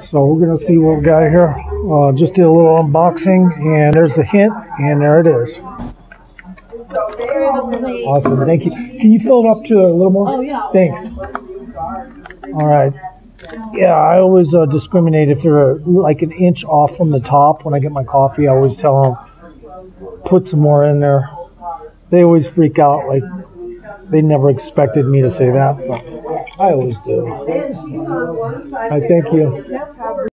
So we're gonna see what we got here. Uh, just did a little unboxing, and there's the hint, and there it is. Awesome, thank you. Can you fill it up to a little more? Oh, yeah. Thanks. All right. Yeah, I always uh, discriminate if they're like an inch off from the top when I get my coffee. I always tell them put some more in there. They always freak out, like they never expected me to say that, but I always do. I thank you.